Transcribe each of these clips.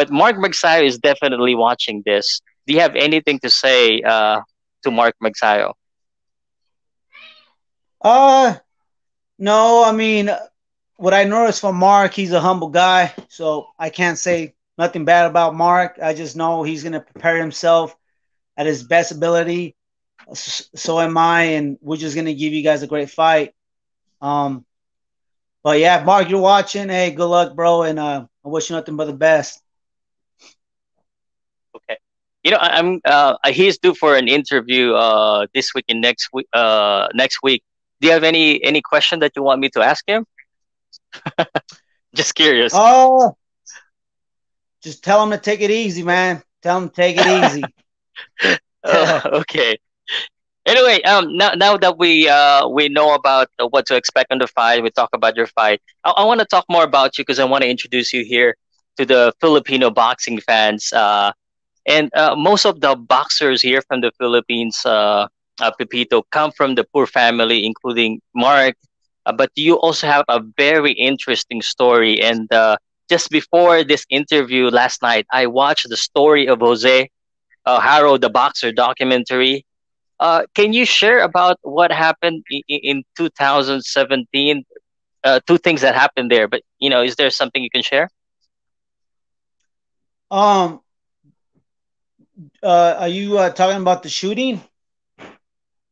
But Mark Magsayo is definitely watching this. Do you have anything to say uh, to Mark Magsayo? Uh, no. I mean, what I noticed from Mark, he's a humble guy, so I can't say nothing bad about Mark. I just know he's gonna prepare himself at his best ability. So am I, and we're just gonna give you guys a great fight. Um, but yeah, Mark, you're watching. Hey, good luck, bro, and uh, I wish you nothing but the best. Okay. You know, I'm uh, he's due for an interview uh this week and next week uh next week. Do you have any any question that you want me to ask him? just curious. Oh, just tell him to take it easy, man. Tell him to take it easy. uh, okay. Anyway, um, now now that we uh we know about what to expect on the fight, we talk about your fight. I, I want to talk more about you because I want to introduce you here to the Filipino boxing fans. Uh, and uh, most of the boxers here from the Philippines, uh, uh Pepito, come from the poor family, including Mark. Uh, but you also have a very interesting story. And uh, just before this interview last night, I watched the story of Jose uh, Haro, the boxer documentary. Can you share about what happened in, in 2017? Uh, two things that happened there, but you know, is there something you can share? Um, uh, are you uh, talking about the shooting?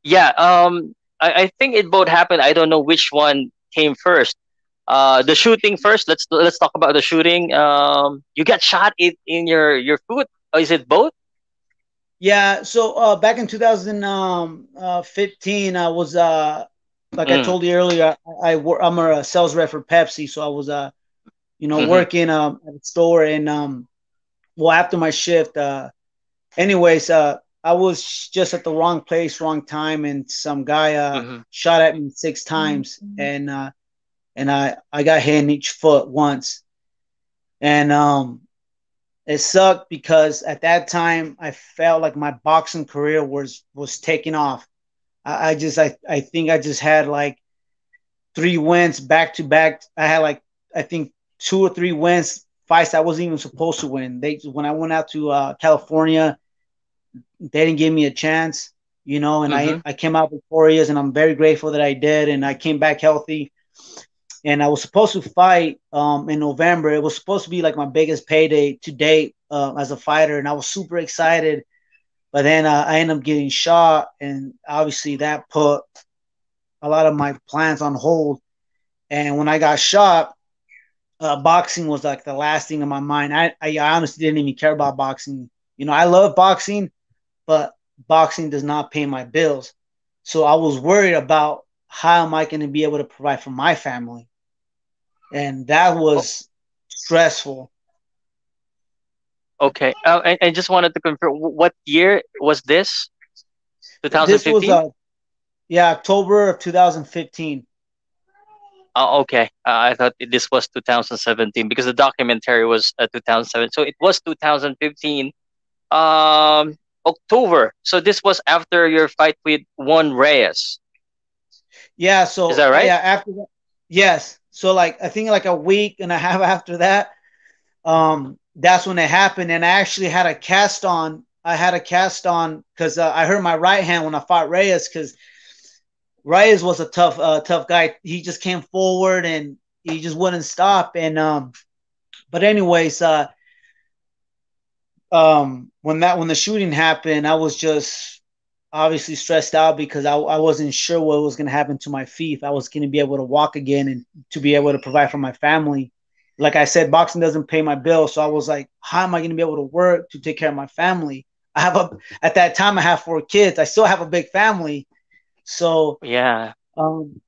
Yeah. Um, I, I think it both happened. I don't know which one came first. Uh, the shooting first. Let's let's talk about the shooting. Um, you got shot in, in your your foot. Or is it both? Yeah. So uh, back in 2015, I was uh, like mm. I told you earlier, I, I I'm a sales rep for Pepsi, so I was uh, you know, mm-hmm. working um at a store and um, well after my shift, uh, anyways, uh, I was just at the wrong place, wrong time, and some guy uh mm-hmm. shot at me six times, mm-hmm. and uh, and I I got hit in each foot once, and um it sucked because at that time I felt like my boxing career was was taking off. I, I just I, I think I just had like three wins back to back. I had like I think two or three wins fights I wasn't even supposed to win. They when I went out to uh, California, they didn't give me a chance, you know, and mm-hmm. I I came out victorious, and I'm very grateful that I did, and I came back healthy and I was supposed to fight um, in November. It was supposed to be like my biggest payday to date uh, as a fighter, and I was super excited. But then uh, I ended up getting shot, and obviously that put a lot of my plans on hold. And when I got shot, uh, boxing was like the last thing in my mind. I, I honestly didn't even care about boxing. You know, I love boxing, but boxing does not pay my bills. So I was worried about how am I going to be able to provide for my family? And that was stressful. Okay. Uh, I, I just wanted to confirm what year was this? 2015? This was, uh, yeah, October of 2015. Oh, okay. Uh, I thought this was 2017 because the documentary was uh, 2007. So it was 2015. Um, October. So this was after your fight with Juan Reyes. Yeah. So is that right? Yeah. After that, yes. So like I think like a week and a half after that, um, that's when it happened. And I actually had a cast on. I had a cast on because uh, I hurt my right hand when I fought Reyes because Reyes was a tough, uh, tough guy. He just came forward and he just wouldn't stop. And um, but anyways, uh, um, when that when the shooting happened, I was just obviously stressed out because I, I wasn't sure what was going to happen to my feet. If I was going to be able to walk again and to be able to provide for my family. Like I said, boxing doesn't pay my bills, so I was like, how am I going to be able to work to take care of my family? I have a at that time I have four kids. I still have a big family, so yeah. Um,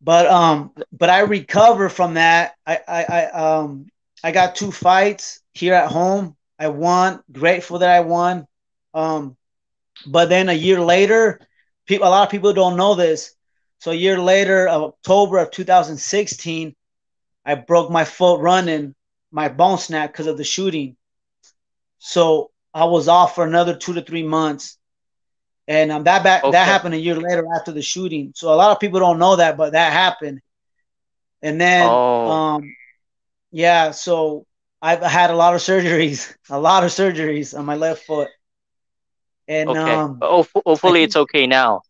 but um, but I recover from that. I I, I um I got two fights here at home. I won. Grateful that I won. Um, but then a year later, people, a lot of people don't know this. So a year later, October of 2016, I broke my foot running, my bone snapped because of the shooting. So I was off for another two to three months, and um, that back, okay. that happened a year later after the shooting. So a lot of people don't know that, but that happened. And then, oh. um, yeah. So I've had a lot of surgeries, a lot of surgeries on my left foot. And okay. um, oh, hopefully it's okay now.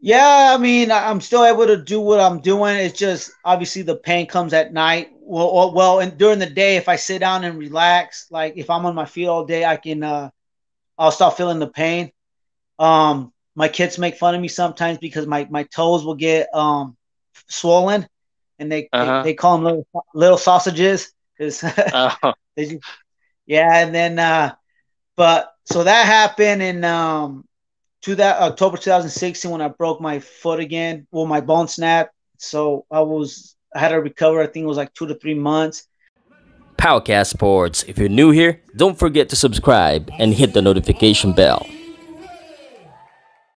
Yeah, I mean, I'm still able to do what I'm doing. It's just obviously the pain comes at night. Well, well, and during the day, if I sit down and relax, like if I'm on my feet all day, I can, uh, I'll stop feeling the pain. Um, my kids make fun of me sometimes because my my toes will get um swollen, and they uh-huh. they, they, call them little little sausages. Cause oh. just, yeah, and then uh, but so that happened in um to that October 2016 when I broke my foot again. Well, my bone snapped. So I was I had to recover. I think it was like two to three months. Powcast Sports. If you're new here, don't forget to subscribe and hit the notification bell.